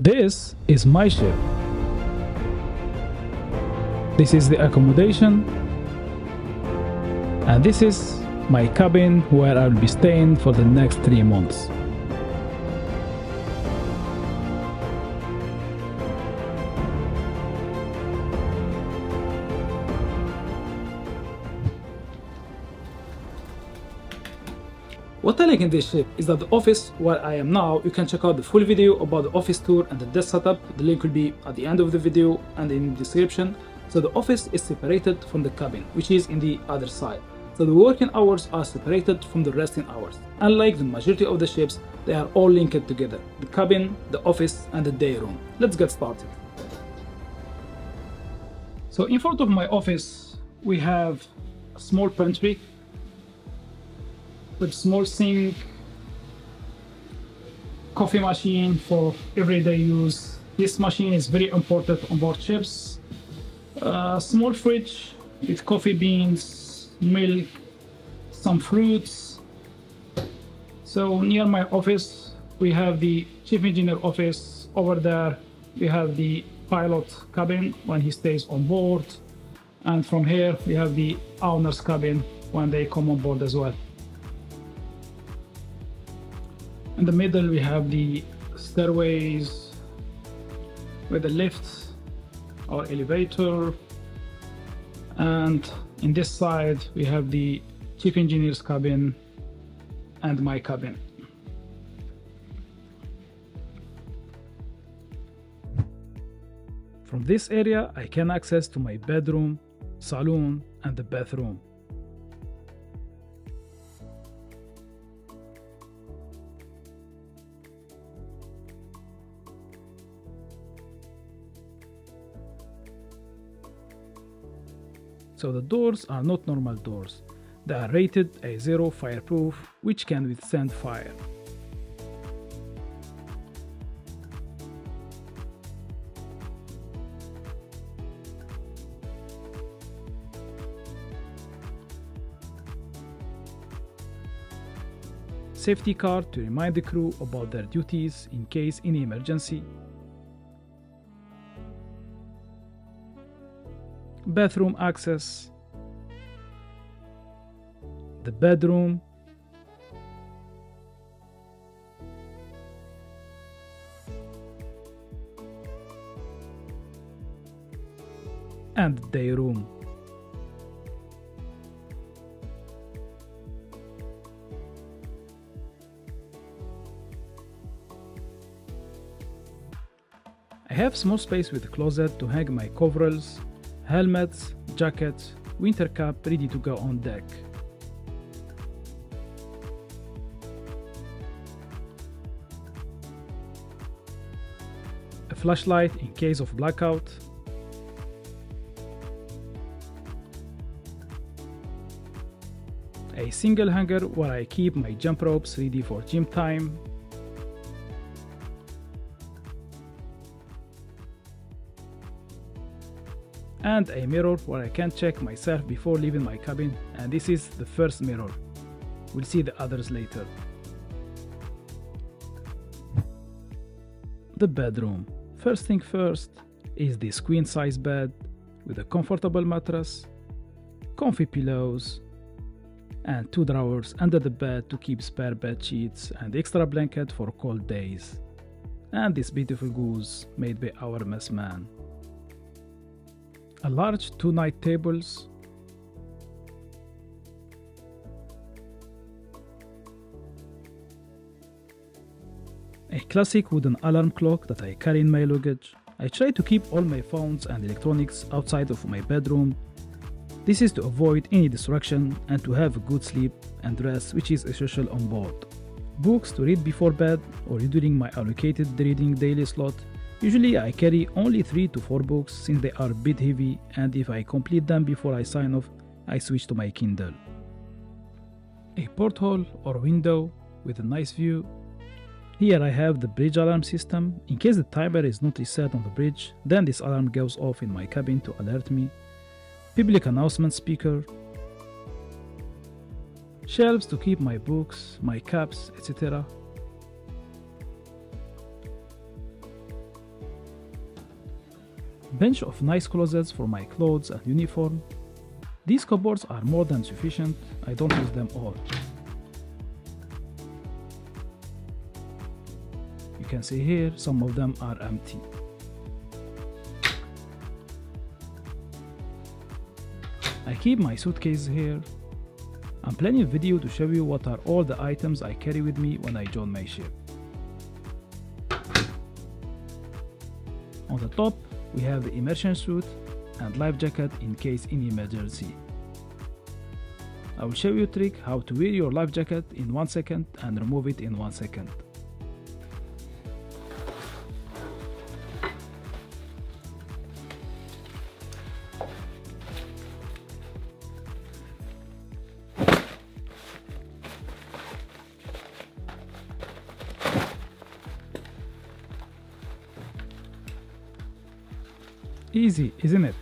This is my ship. This is the accommodation. And this is my cabin where I'll be staying for the next three months. What I like in this ship is that the office where I am now, you can check out the full video about the office tour and the desk setup. The link will be at the end of the video and in the description. So the office is separated from the cabin, which is in the other side. So the working hours are separated from the resting hours. Unlike the majority of the ships, they are all linked together. The cabin, the office and the day room. Let's get started. So in front of my office, we have a small pantry with small sink, coffee machine for everyday use. This machine is very important on board ships. A small fridge with coffee beans, milk, some fruits. So near my office, we have the chief engineer office. Over there, we have the pilot cabin when he stays on board. And from here, we have the owner's cabin when they come on board as well. In the middle we have the stairways with the lifts or elevator and in this side we have the chief engineer's cabin and my cabin. From this area I can access to my bedroom, saloon and the bathroom. So the doors are not normal doors. They are rated A0 fireproof, which can withstand fire. Safety card to remind the crew about their duties in case any emergency bathroom access, the bedroom, and day room. I have small space with closet to hang my coveralls, helmets, jackets, winter cap ready to go on deck. A flashlight in case of blackout. A single hanger where I keep my jump ropes ready for gym time and a mirror where I can check myself before leaving my cabin and this is the first mirror. We'll see the others later. The bedroom. First thing first is this queen size bed with a comfortable mattress, comfy pillows, and two drawers under the bed to keep spare bed sheets and extra blanket for cold days. And this beautiful goose made by our mess man a large two night tables a classic wooden alarm clock that I carry in my luggage. I try to keep all my phones and electronics outside of my bedroom. This is to avoid any distraction and to have a good sleep and rest which is essential on board. Books to read before bed or during my allocated reading daily slot Usually I carry only 3 to 4 books since they are a bit heavy and if I complete them before I sign off, I switch to my Kindle. A porthole or window with a nice view. Here I have the bridge alarm system. In case the timer is not reset on the bridge, then this alarm goes off in my cabin to alert me. Public announcement speaker. Shelves to keep my books, my caps, etc. Bench of nice closets for my clothes and uniform. These cupboards are more than sufficient, I don't use them all. You can see here, some of them are empty. I keep my suitcase here. I'm planning a video to show you what are all the items I carry with me when I join my ship. On the top, we have the immersion suit and life jacket in case any emergency. I will show you a trick how to wear your life jacket in one second and remove it in one second. Easy, isn't it?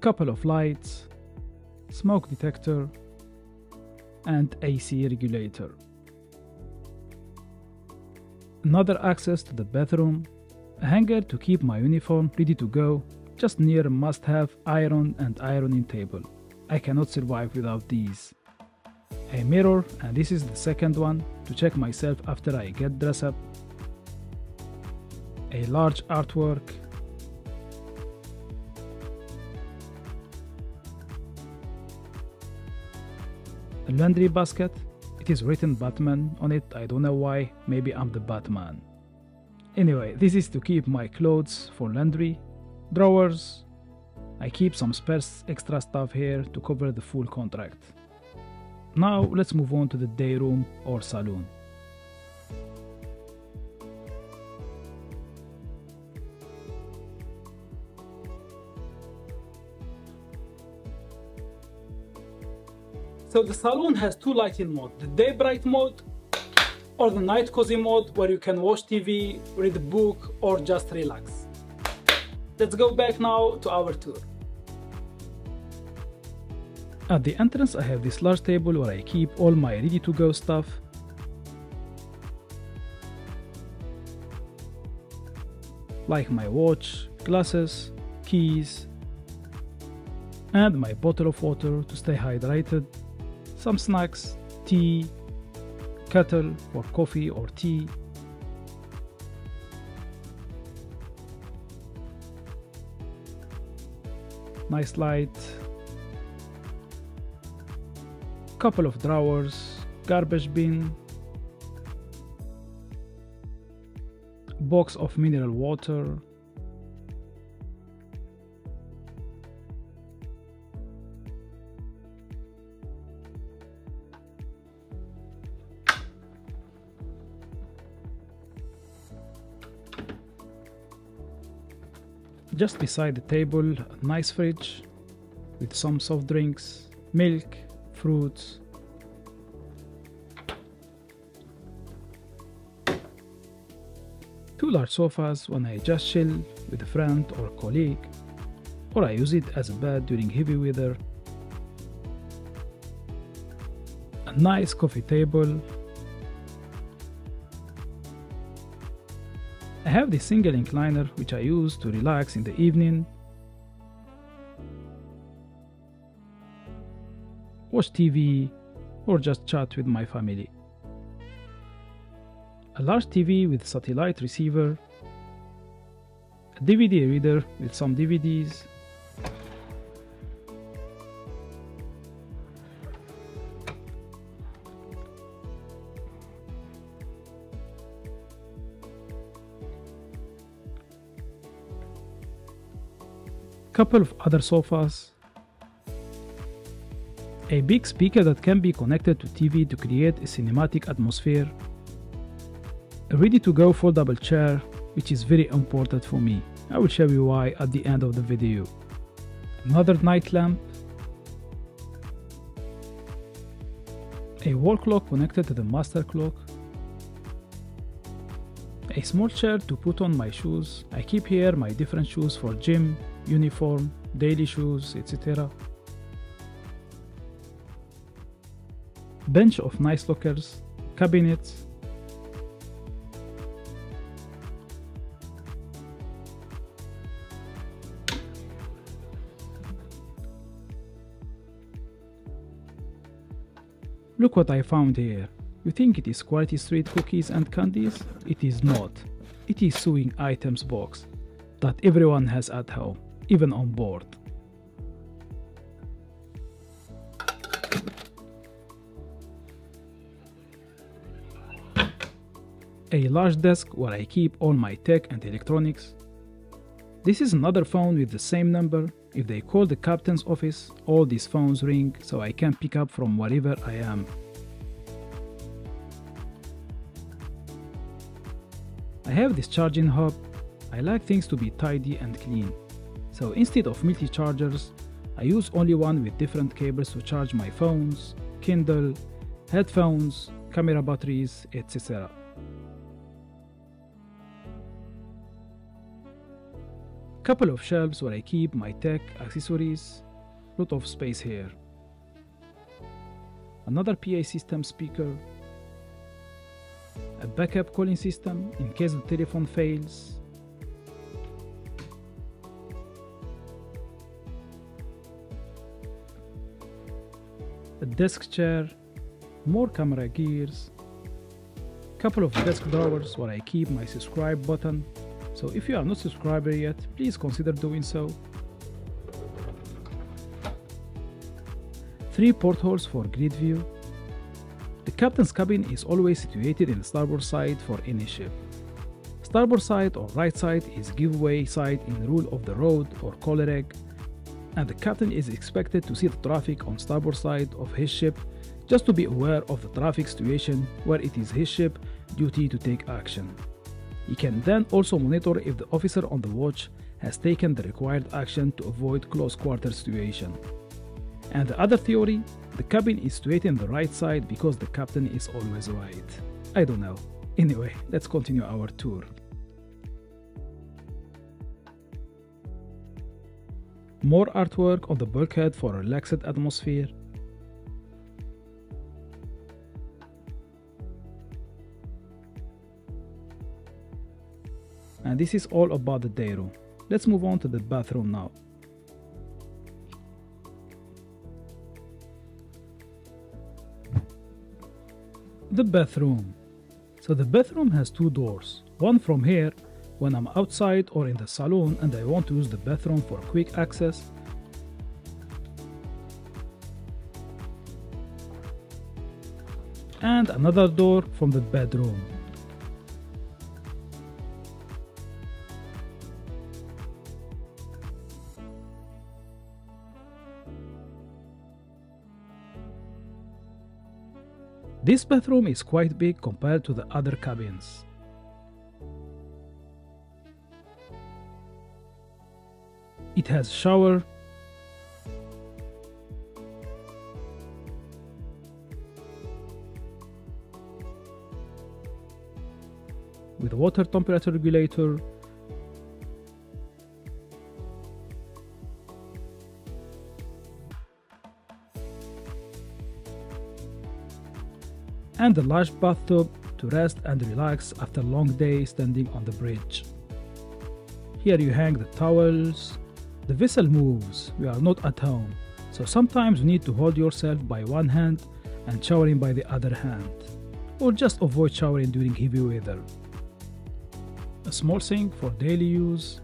Couple of lights, smoke detector, and AC regulator. Another access to the bathroom, a hanger to keep my uniform ready to go, just near a must-have iron and ironing table. I cannot survive without these. A mirror, and this is the second one, to check myself after I get dressed up a large artwork. A laundry basket. It is written Batman on it. I don't know why. Maybe I'm the Batman. Anyway this is to keep my clothes for laundry. Drawers. I keep some spare extra stuff here to cover the full contract. Now let's move on to the day room or saloon So the saloon has two lighting modes, the day bright mode or the night cozy mode where you can watch TV, read a book or just relax. Let's go back now to our tour. At the entrance I have this large table where I keep all my ready to go stuff. Like my watch, glasses, keys, and my bottle of water to stay hydrated some snacks, tea, kettle for coffee or tea. Nice light. Couple of drawers, garbage bin, box of mineral water, Just beside the table, a nice fridge with some soft drinks, milk, fruits. Two large sofas when I just chill with a friend or colleague, or I use it as a bed during heavy weather. A nice coffee table I have this single incliner which I use to relax in the evening, watch TV, or just chat with my family. A large TV with satellite receiver, a DVD reader with some DVDs, couple of other sofas, a big speaker that can be connected to TV to create a cinematic atmosphere, a ready-to-go foldable chair, which is very important for me. I will show you why at the end of the video. Another night lamp, a wall clock connected to the master clock, a small chair to put on my shoes. I keep here my different shoes for gym, uniform, daily shoes, etc. Bench of nice lockers, cabinets, Look what I found here. You think it is quality street cookies and candies? It is not. It is sewing items box that everyone has at home even on board. A large desk where I keep all my tech and electronics. This is another phone with the same number. If they call the captain's office, all these phones ring so I can pick up from wherever I am. I have this charging hub. I like things to be tidy and clean. So instead of multi-chargers, I use only one with different cables to charge my phones, Kindle, headphones, camera batteries, etc. Couple of shelves where I keep my tech, accessories, lot of space here. Another PA system speaker, a backup calling system in case the telephone fails, desk chair, more camera gears, couple of desk drawers where I keep my subscribe button. So if you are not subscriber yet, please consider doing so. Three portholes for grid view. The captain's cabin is always situated in the starboard side for any ship. Starboard side or right side is giveaway side in the rule of the road or COLREG and the captain is expected to see the traffic on starboard side of his ship just to be aware of the traffic situation where it is his ship duty to take action. He can then also monitor if the officer on the watch has taken the required action to avoid close quarter situation. And the other theory, the cabin is situated on the right side because the captain is always right. I don't know. Anyway, let's continue our tour. More artwork on the bulkhead for a relaxed atmosphere. And this is all about the day room. Let's move on to the bathroom now. The bathroom. So the bathroom has two doors, one from here when I'm outside or in the salon and I want to use the bathroom for quick access. And another door from the bedroom. This bathroom is quite big compared to the other cabins. It has shower, with water temperature regulator and a large bathtub to rest and relax after a long day standing on the bridge. Here you hang the towels. The vessel moves, we are not at home, so sometimes you need to hold yourself by one hand and showering by the other hand, or just avoid showering during heavy weather. A small sink for daily use,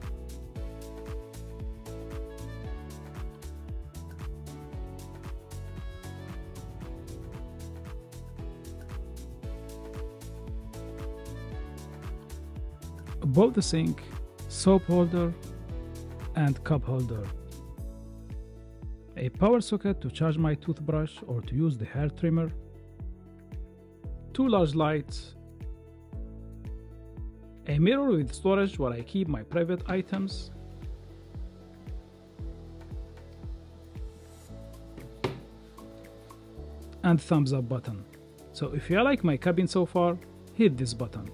above the sink, soap holder and cup holder. A power socket to charge my toothbrush or to use the hair trimmer. Two large lights. A mirror with storage where I keep my private items. And thumbs up button. So if you like my cabin so far, hit this button.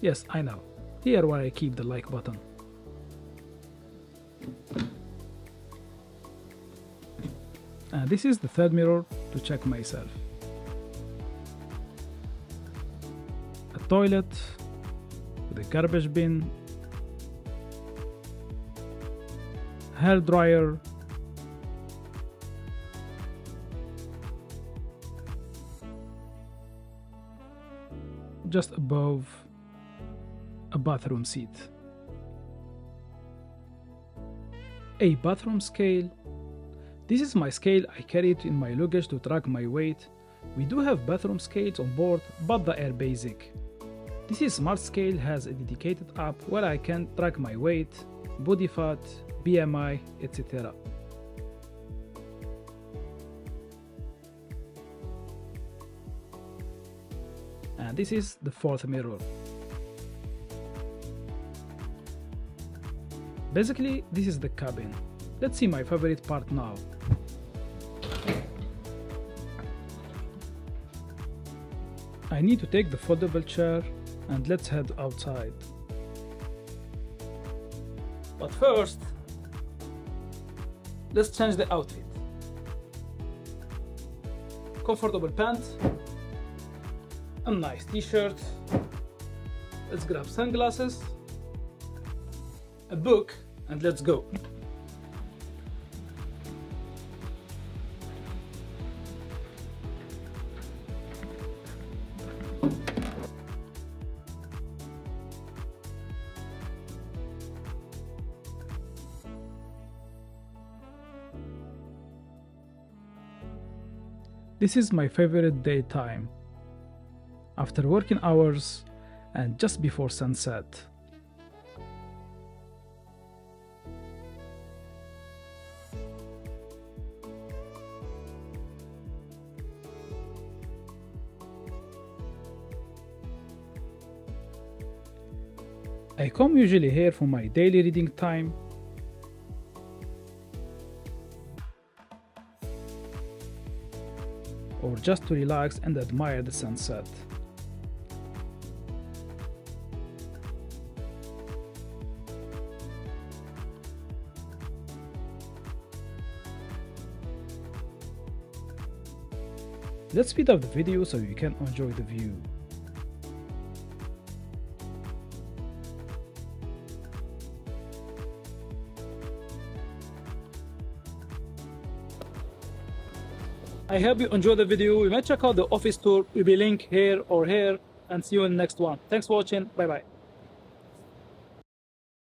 Yes, I know. Here where I keep the like button. And this is the third mirror to check myself. A toilet with a garbage bin, hair dryer, just above a bathroom seat. A bathroom scale. This is my scale I carried in my luggage to track my weight. We do have bathroom scales on board, but they are basic. This is Smart Scale has a dedicated app where I can track my weight, body fat, BMI, etc. And this is the fourth mirror. Basically, this is the cabin. Let's see my favorite part now. I need to take the foldable chair and let's head outside. But first, let's change the outfit. Comfortable pants, a nice t-shirt, let's grab sunglasses, a book, and let's go. This is my favorite daytime. After working hours and just before sunset. I come usually here for my daily reading time or just to relax and admire the sunset. Let's speed up the video so you can enjoy the view. I hope you enjoyed the video. You might check out the office tour. Will be link here or here and see you in the next one. Thanks for watching. Bye bye.